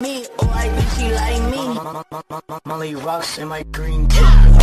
me, oh I think she like me. Molly rocks in my green tea.